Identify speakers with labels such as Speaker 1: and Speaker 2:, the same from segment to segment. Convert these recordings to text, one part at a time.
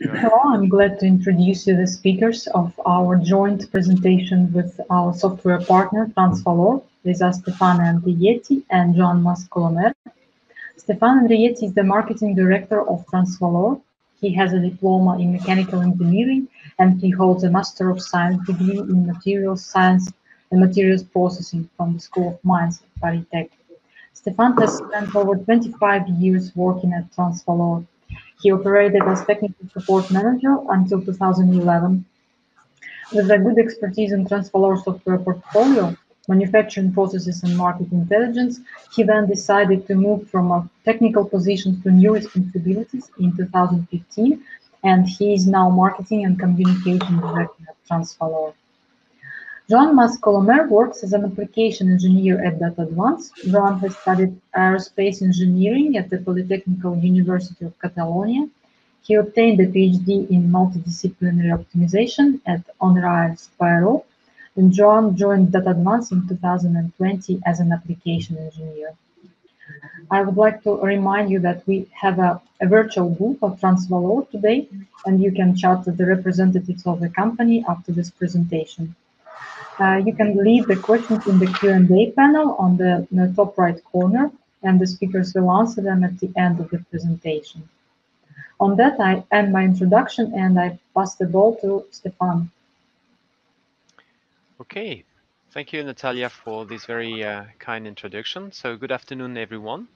Speaker 1: Hello, I'm glad to introduce you the speakers of our joint presentation with our software partner, Transvalor. These are Stefano Andrietti and Joan Mas Colomer. Stefano Andrietti is the marketing director of Transvalor. He has a diploma in mechanical engineering and he holds a Master of Science degree in materials science and materials processing from the School of Mines at ParisTech. Stefan has spent over 25 years working at Transvalor he operated as technical support manager until 2011. With a good expertise in Transvalor software portfolio, manufacturing processes and market intelligence, he then decided to move from a technical position to new responsibilities in 2015, and he is now marketing and communication director at Transvalor. Joan Mas Colomer works as an application engineer at DATADVANCE. Joan has studied aerospace engineering at the Polytechnical University of Catalonia. He obtained a PhD in multidisciplinary optimization at Honorius Spiral, and Joan joined DATADVANCE in 2020 as an application engineer. I would like to remind you that we have a, a virtual booth of Transvalor today, and you can chat with the representatives of the company after this presentation. Uh, you can leave the questions in the Q&A panel on the, the, top right corner, and the speakers will answer them at the end of the presentation. On that, I end my introduction and I pass the ball to Stefan.
Speaker 2: Okay, thank you, Natalia, for this very uh, kind introduction. So good afternoon, everyone.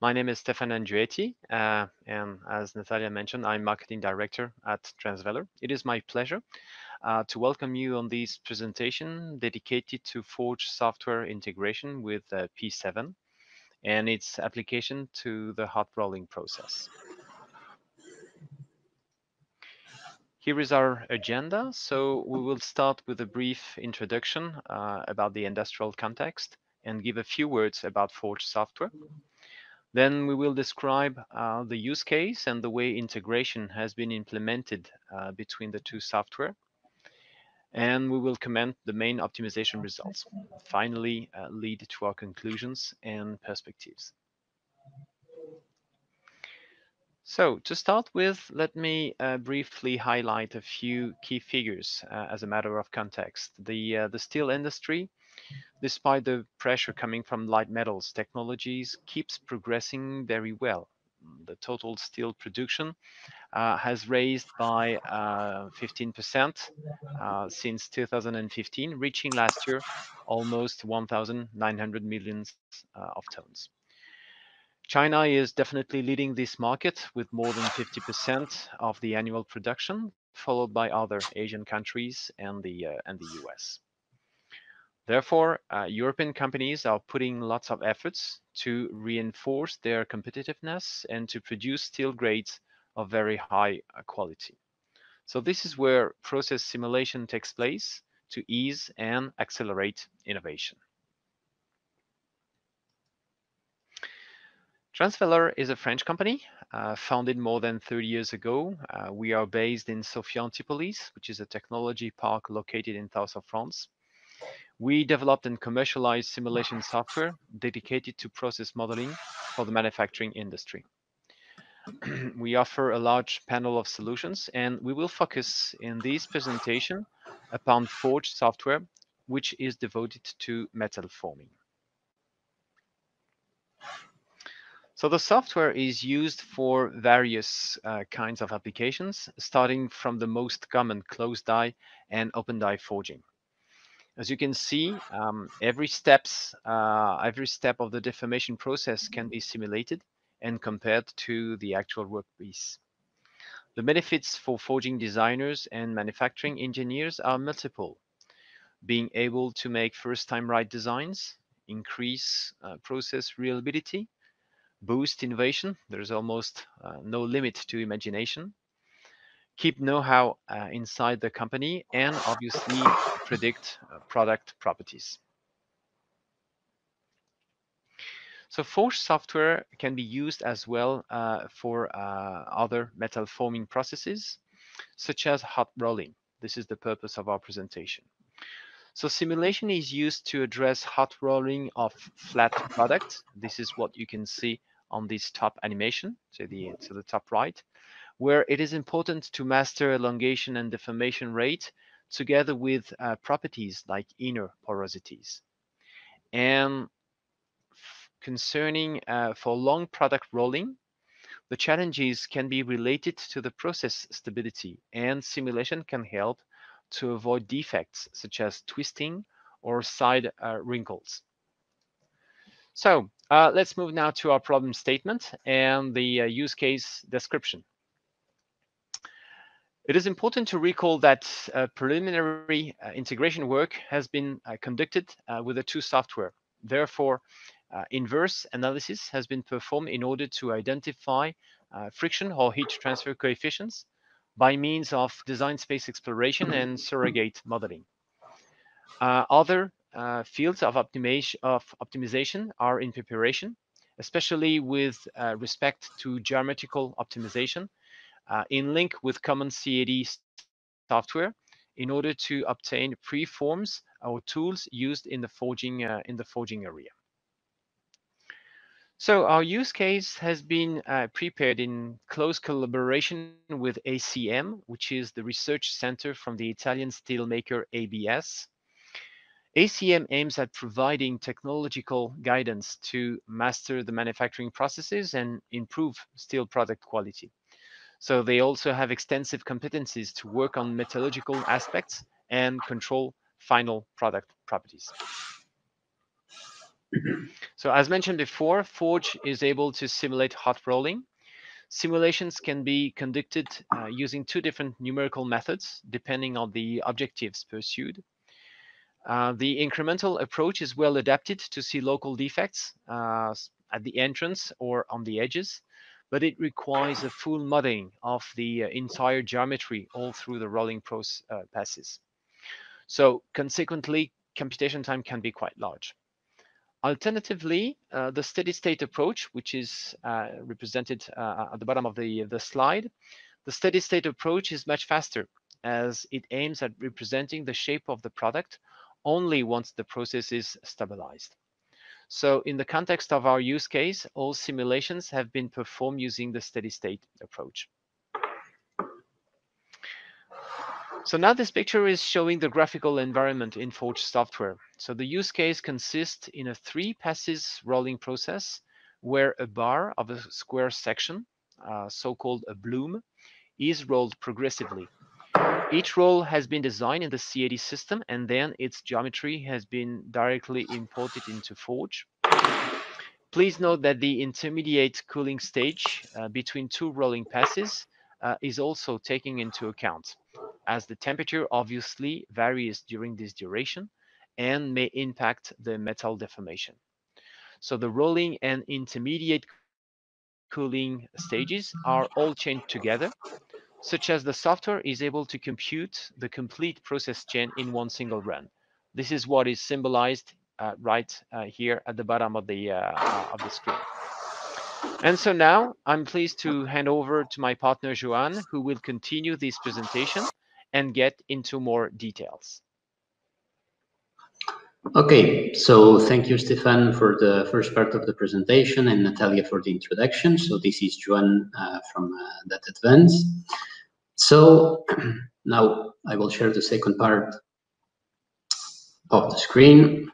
Speaker 2: My name is Stefan Andrietti, uh, and as Natalia mentioned, I'm Marketing Director at Transvalor. It is my pleasure uh, to welcome you on this presentation dedicated to Forge software integration with uh, pSeven and its application to the hot rolling process. Here is our agenda. So we will start with a brief introduction uh, about the industrial context and give a few words about Forge software. Then we will describe uh, the use case and the way integration has been implemented uh, between the two software and we will comment the main optimization results. Finally, uh, lead to our conclusions and perspectives. So to start with, let me uh, briefly highlight a few key figures uh, as a matter of context. The, uh, the steel industry, despite the pressure coming from light metals technologies, keeps progressing very well. The total steel production uh, has raised by 15% uh, uh, since 2015, reaching last year almost 1,900 million of tons. China is definitely leading this market with more than 50% of the annual production, followed by other Asian countries and the uh, and the US. Therefore, uh, European companies are putting lots of efforts to reinforce their competitiveness and to produce steel grades of very high uh, quality. So this is where process simulation takes place to ease and accelerate innovation. Transvalor is a French company uh, founded more than 30 years ago. Uh, we are based in Sophia Antipolis, which is a technology park located in south of France. We developed and commercialized simulation software dedicated to process modeling for the manufacturing industry. we offer a large panel of solutions and we will focus in this presentation upon Forge software, which is devoted to metal forming. So the software is used for various uh, kinds of applications, starting from the most common closed die and open die forging. As you can see, um, every steps, uh, every step of the deformation process can be simulated and compared to the actual workpiece. The benefits for forging designers and manufacturing engineers are multiple. Being able to make first-time right designs, increase uh, process reliability, boost innovation, there's almost uh, no limit to imagination, keep know-how uh, inside the company, and obviously predict uh, product properties. So Forge software can be used as well uh, for uh, other metal forming processes, such as hot rolling. This is the purpose of our presentation. So simulation is used to address hot rolling of flat products. This is what you can see on this top animation, to the, to the top right, where it is important to master elongation and deformation rate together with uh, properties like inner porosities. And concerning uh, for long product rolling, the challenges can be related to the process stability and simulation can help to avoid defects such as twisting or side uh, wrinkles. So uh, let's move now to our problem statement and the uh, use case description. It is important to recall that uh, preliminary uh, integration work has been uh, conducted uh, with the two software. Therefore, uh, inverse analysis has been performed in order to identify uh, friction or heat transfer coefficients by means of design space exploration and surrogate modeling. other fields of, optimization, of optimization are in preparation, especially with respect to geometrical optimization uh, in link with common CAD software in order to obtain preforms or tools used in the forging uh, in the forging area. So our use case has been uh, prepared in close collaboration with ACM, which is the research center from the Italian steelmaker ABS. ACM aims at providing technological guidance to master the manufacturing processes and improve steel product quality. So they also have extensive competencies to work on metallurgical aspects and control final product properties. So as mentioned before, Forge is able to simulate hot rolling. Simulations can be conducted uh, using two different numerical methods, depending on the objectives pursued. Uh, the incremental approach is well adapted to see local defects uh, at the entrance or on the edges, but it requires a full modeling of the uh, entire geometry all through the rolling uh, passes. So consequently, computation time can be quite large. Alternatively, uh, the steady state approach, which is uh, represented uh, at the bottom of the, the slide, the steady state approach is much faster as it aims at representing the shape of the product only once the process is stabilized. So in the context of our use case, all simulations have been performed using the steady state approach. So now this picture is showing the graphical environment in Forge software. So the use case consists in a three passes rolling process where a bar of a square section, uh, so-called a bloom, is rolled progressively. Each roll has been designed in the CAD system and then its geometry has been directly imported into Forge. Please note that the intermediate cooling stage uh, between two rolling passes uh, is also taken into account, as the temperature obviously varies during this duration and may impact the metal deformation. So the rolling and intermediate cooling stages are all chained together such as the software is able to compute the complete process chain in one single run. This is what is symbolized uh, right uh, here at the bottom of the, uh, uh, of the screen. And so now I'm pleased to hand over to my partner, Joan, who will continue this presentation and get into more details.
Speaker 3: Okay, so thank you, Stefan, for the first part of the presentation and Natalia for the introduction. So this is Joan uh, from uh, DATADVANCE. So now I will share the second part of the screen.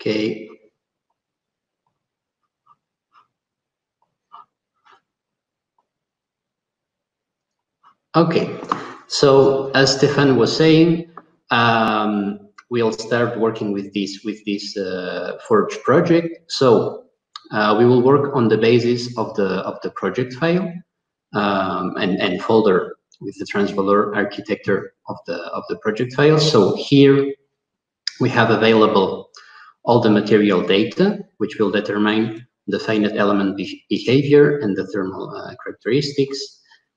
Speaker 3: Okay. Okay, so as Stefan was saying, um, we'll start working with this with this uh, Forge project. So uh, we will work on the basis of the of the project file um, and, and folder with the transvalor architecture of the of the project file. So here we have available all the material data, which will determine the finite element be behavior and the thermal uh, characteristics.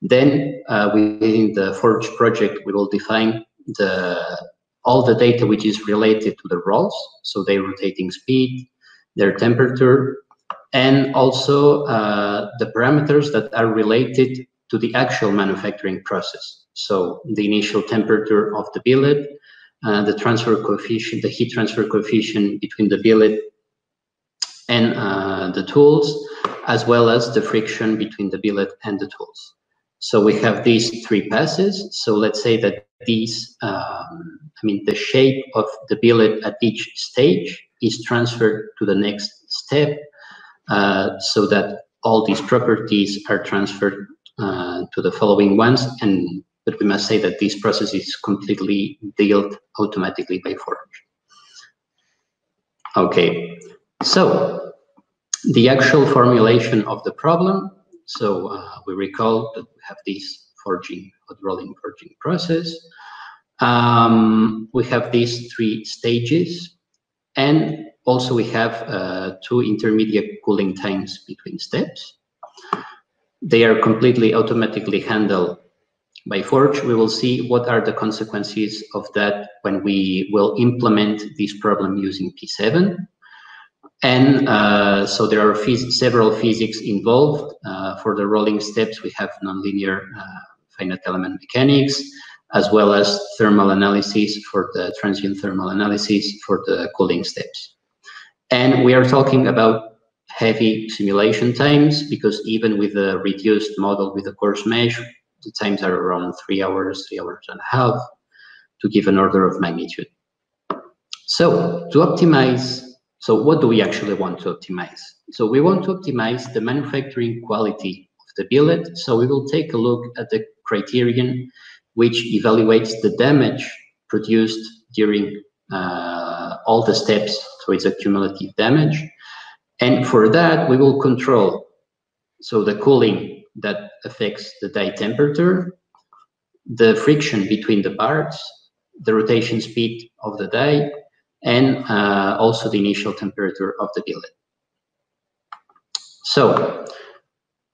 Speaker 3: Then uh, within the Forge project, we will define the all the data which is related to the rolls, so their rotating speed, their temperature, and also uh, the parameters that are related to the actual manufacturing process. So the initial temperature of the billet, uh, the transfer coefficient, the heat transfer coefficient between the billet and uh, the tools, as well as the friction between the billet and the tools. So we have these three passes. So let's say that these, um, I mean, the shape of the billet at each stage is transferred to the next step uh, so that all these properties are transferred uh, to the following ones. And but we must say that this process is completely dealt automatically by Forge. Okay, so the actual formulation of the problem. So uh, we recall that we have this forging, hot rolling forging process. Um, we have these three stages, and also we have uh, two intermediate cooling times between steps. They are completely automatically handled by Forge. We will see what are the consequences of that when we will implement this problem using pSeven. And uh, so there are phys several physics involved. Uh, for the rolling steps, we have nonlinear uh, finite element mechanics, as well as thermal analysis for the transient thermal analysis for the cooling steps. And we are talking about heavy simulation times because even with a reduced model with a coarse mesh, the times are around three hours, three hours and a half to give an order of magnitude. So to optimize so what do we actually want to optimize? So we want to optimize the manufacturing quality of the billet. So we will take a look at the criterion which evaluates the damage produced during uh, all the steps. So it's a cumulative damage. And for that, we will control so the cooling that affects the die temperature, the friction between the parts, the rotation speed of the die, and uh, also the initial temperature of the billet. So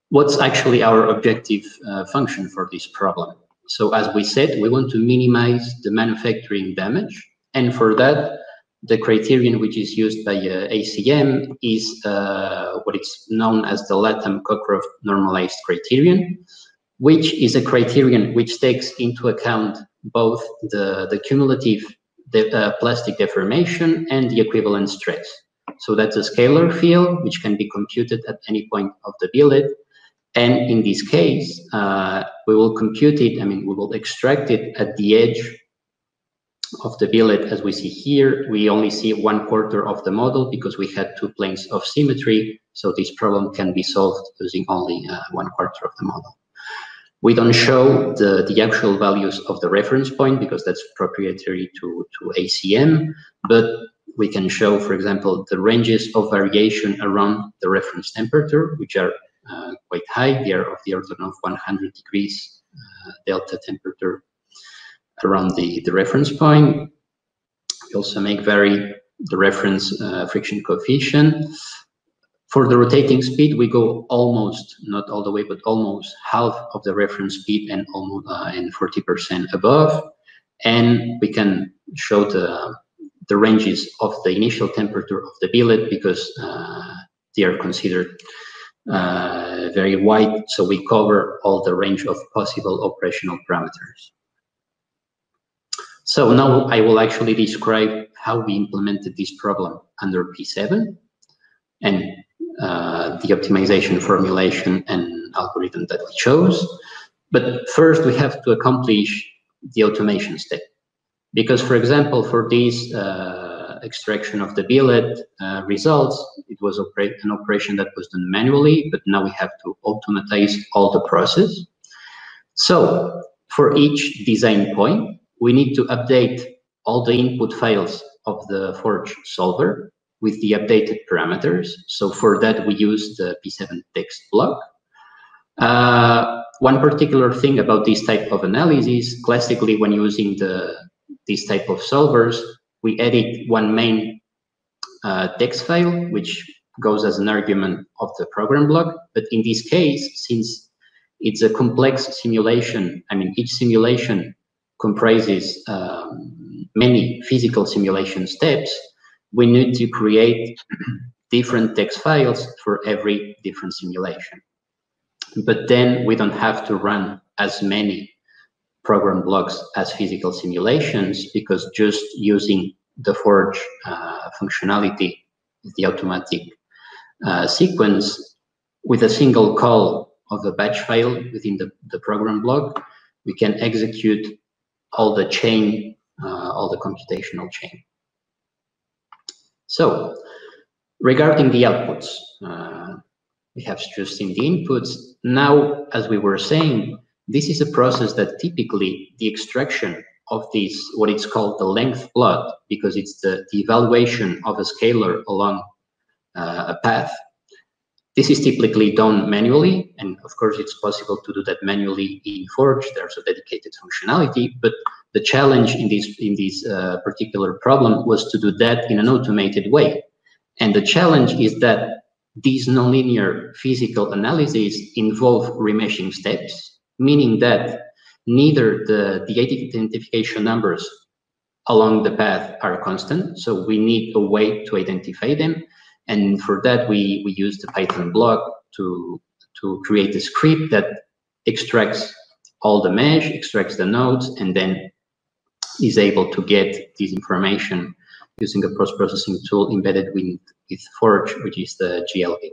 Speaker 3: what's actually our objective uh, function for this problem? So as we said, we want to minimize the manufacturing damage. And for that, the criterion which is used by uh, ACM is uh, what is known as the Latham-Cockcroft normalized criterion, which is a criterion which takes into account both the, the cumulative the uh, plastic deformation and the equivalent stress. So that's a scalar field which can be computed at any point of the billet. And in this case, uh, we will compute it, I mean, we will extract it at the edge of the billet as we see here. We only see one quarter of the model because we had two planes of symmetry. So this problem can be solved using only uh, one quarter of the model. We don't show the, the actual values of the reference point because that's proprietary to, to ACM, but we can show, for example, the ranges of variation around the reference temperature, which are uh, quite high. They are of the order of 100 degrees uh, delta temperature around the, the reference point. We also make vary the reference uh, friction coefficient. For the rotating speed, we go almost, not all the way, but almost half of the reference speed and almost uh, and 40% above. And we can show the, the ranges of the initial temperature of the billet because uh, they are considered uh, very wide. So we cover all the range of possible operational parameters. So now I will actually describe how we implemented this problem under pSeven. And uh, the optimization formulation and algorithm that we chose. But first, we have to accomplish the automation step. Because, for example, for this uh, extraction of the billet uh, results, it was an operation that was done manually, but now we have to automatize all the process. So for each design point, we need to update all the input files of the Forge solver with the updated parameters. So for that, we use the pSeven text block. Uh, one particular thing about this type of analysis, classically when using the this type of solvers, we edit one main uh, text file, which goes as an argument of the program block. But in this case, since it's a complex simulation, I mean, each simulation comprises um, many physical simulation steps, we need to create different text files for every different simulation. But then we don't have to run as many program blocks as physical simulations because just using the Forge uh, functionality, the automatic uh, sequence with a single call of the batch file within the, the program block, we can execute all the chain, uh, all the computational chain. So regarding the outputs, uh, we have just seen the inputs. Now, as we were saying, this is a process that typically the extraction of this, what it's called the length plot, because it's the, the evaluation of a scalar along uh, a path. This is typically done manually, and of course it's possible to do that manually in Forge. There's a dedicated functionality, but the challenge in this in this uh, particular problem was to do that in an automated way. And the challenge is that these nonlinear physical analyses involve remeshing steps, meaning that neither the, the identification numbers along the path are constant. So we need a way to identify them. And for that, we, we use the Python block to, to create a script that extracts all the mesh, extracts the nodes, and then is able to get this information using a post-processing tool embedded with, with Forge, which is the GLB.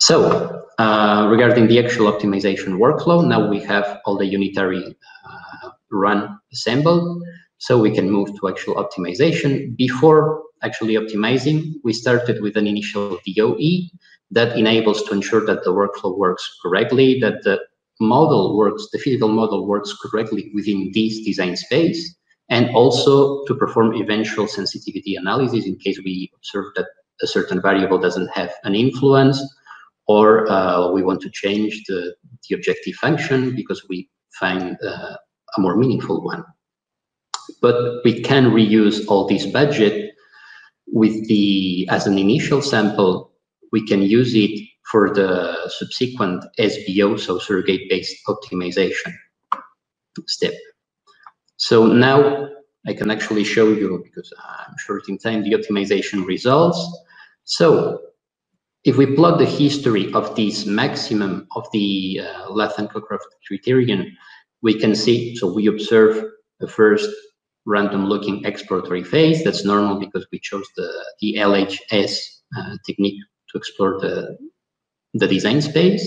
Speaker 3: So uh, regarding the actual optimization workflow, now we have all the unitary uh, run assembled, so we can move to actual optimization. Before actually optimizing, we started with an initial DOE that enables to ensure that the workflow works correctly, that the model works, the physical model works correctly within this design space, and also to perform eventual sensitivity analysis in case we observe that a certain variable doesn't have an influence or uh, we want to change the, the objective function because we find uh, a more meaningful one. But we can reuse all this budget with the, as an initial sample, we can use it for the subsequent SBO, so surrogate-based optimization step. So now I can actually show you, because I'm short in time, the optimization results. So if we plot the history of this maximum of the uh, Latham-Cockcroft criterion, we can see, so we observe the first random looking exploratory phase. That's normal because we chose the, the LHS uh, technique to explore the, the design space.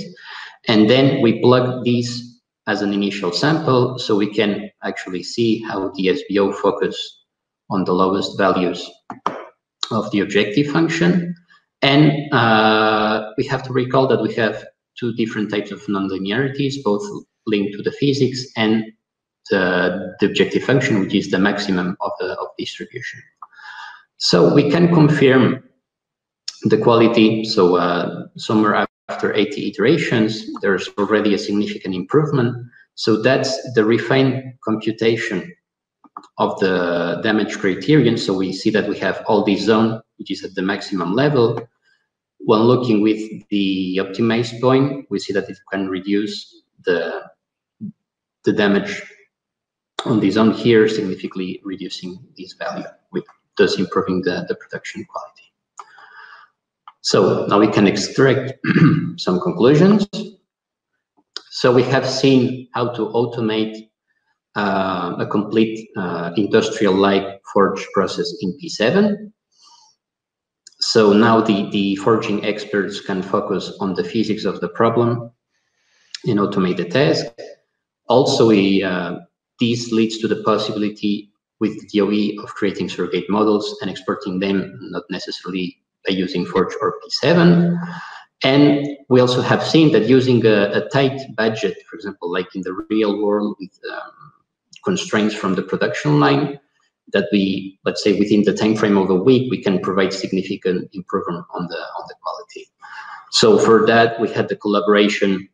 Speaker 3: And then we plug these as an initial sample so we can actually see how the SBO focus on the lowest values of the objective function. And uh, we have to recall that we have two different types of nonlinearities, both linked to the physics and the, the objective function, which is the maximum of the of distribution. So we can confirm the quality. So uh, somewhere after 80 iterations, there's already a significant improvement. So that's the refined computation of the damage criterion. So we see that we have all this zone, which is at the maximum level. When looking with the optimized point, we see that it can reduce the, the damage on the zone here, significantly reducing this value, with thus improving the, the production quality. So now we can extract some conclusions. So we have seen how to automate uh, a complete uh, industrial-like forge process in pSeven. So now the, the forging experts can focus on the physics of the problem and automate the task. Also, we, uh, this leads to the possibility with DOE of creating surrogate models and exporting them, not necessarily by using Forge or pSeven. And we also have seen that using a, a tight budget, for example, like in the real world with um, constraints from the production line, that we, let's say within the time frame of a week, we can provide significant improvement on the on the quality. So for that, we had the collaboration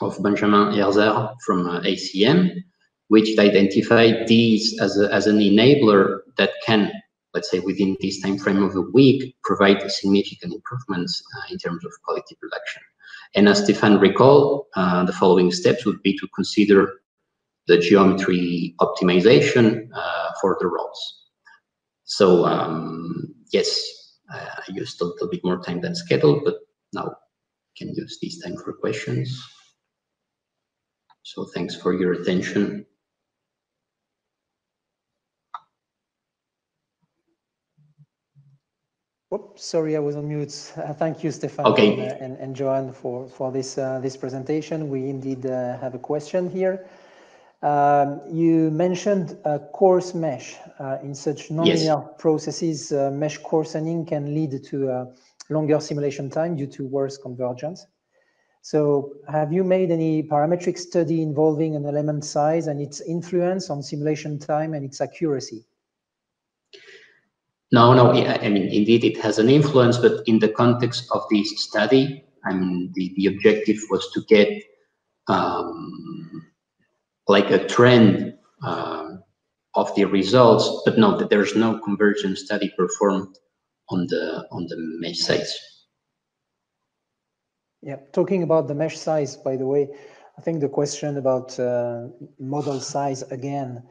Speaker 3: of Benjamin Herzer from uh, ACM, which identified these as, a, as an enabler that can, let's say within this time frame of a week, provide significant improvements uh, in terms of quality production. And as Stefan recalled, uh, the following steps would be to consider the geometry optimization uh, for the rolls. So um, yes, I used a little bit more time than scheduled, but now can use this time for questions. So thanks for your attention.
Speaker 4: Whoops. sorry, I was on mute. Uh, thank you, Stefan
Speaker 3: okay.
Speaker 4: and, uh, and, and for, for this, uh, this presentation. We indeed uh, have a question here. Um, you mentioned a coarse mesh. Uh, in such nonlinear yes. processes, mesh coarsening can lead to a longer simulation time due to worse convergence. So have you made any parametric study involving an element size and its influence on simulation time and its accuracy?
Speaker 3: No, no, I mean, indeed it has an influence, but in the context of this study, I mean, the, the objective was to get um, like a trend uh, of the results, but no, that there's no convergence study performed on the on the mesh size.
Speaker 4: Yeah, talking about the mesh size, by the way, I think the question about uh, model size again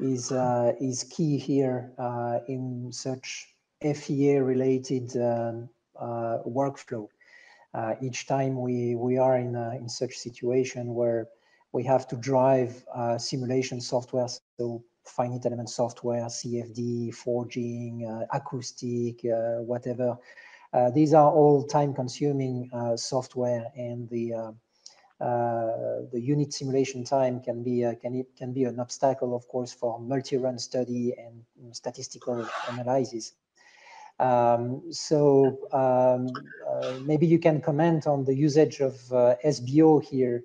Speaker 4: is uh, is key here uh, in such FEA related um, uh, workflow. Uh, each time we we are in in such situation where we have to drive uh, simulation software, so finite element software, CFD, forging, acoustic, whatever these are all time-consuming uh, software, and the the unit simulation time can be can it can be an obstacle, of course, for multi-run study and statistical analysis. Um, so um, uh, maybe you can comment on the usage of uh, SBO here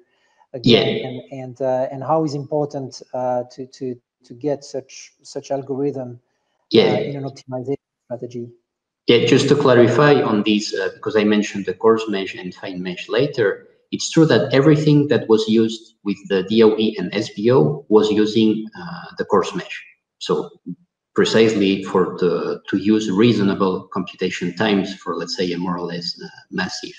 Speaker 4: again, yeah. and and, uh, and how is important to to to get such such algorithm
Speaker 3: yeah.
Speaker 4: in an optimization strategy.
Speaker 3: Yeah, just to clarify on these, uh, because I mentioned the coarse mesh and fine mesh later, it's true that everything that was used with the DOE and SBO was using uh, the coarse mesh. So precisely for the to use reasonable computation times for, let's say, a more or less uh, massive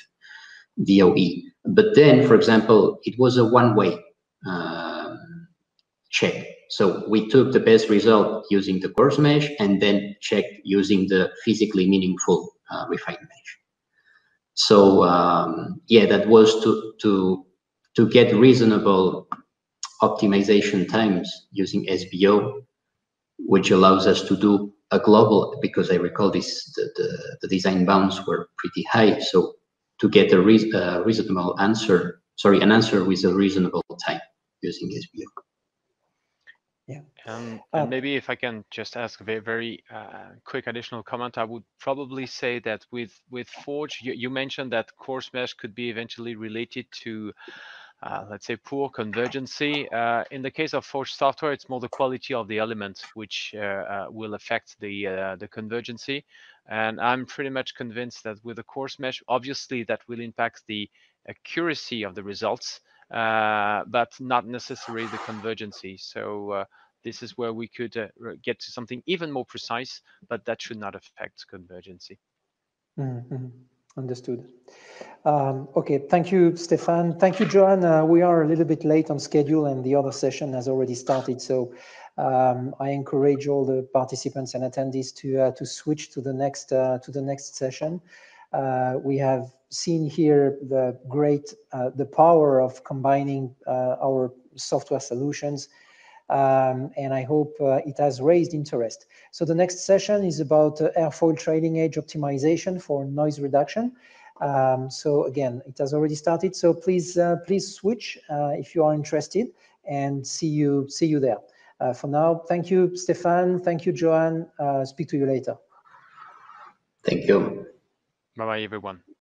Speaker 3: DOE. But then, for example, it was a one-way uh, check. So we took the best result using the coarse mesh and then checked using the physically meaningful uh, refined mesh. So um, yeah, that was to to to get reasonable optimization times using SBO, which allows us to do a global because I recall this the, the, the design bounds were pretty high. So to get a re uh, reasonable answer, sorry, an answer with a reasonable time using SBO.
Speaker 4: Yeah.
Speaker 2: Um, and uh, maybe if I can just ask a very, very uh, quick additional comment, I would probably say that with with Forge, you, you mentioned that coarse mesh could be eventually related to, uh, let's say, poor convergency. Uh, in the case of Forge software, it's more the quality of the element which uh, uh, will affect the the convergency. And I'm pretty much convinced that with a coarse mesh, obviously that will impact the accuracy of the results uh, but not necessarily the convergency. So uh, this is where we could uh, get to something even more precise, but that should not affect convergency.
Speaker 4: Mm -hmm. Understood. Um, okay, thank you, Stefan. Thank you, Joan. Uh, we are a little bit late on schedule and the other session has already started. So um, I encourage all the participants and attendees to uh, to switch to the next uh, to the next session. Uh, we have seen here the great, uh, the power of combining uh, our software solutions. Um, and I hope uh, it has raised interest. So the next session is about uh, airfoil trailing edge optimization for noise reduction. Um, so again, it has already started. So please, uh, please switch if you are interested, and see you, see you there. for now, thank you, Stefan. Thank you, Joan. speak to you later.
Speaker 3: Thank you.
Speaker 2: Bye bye, everyone.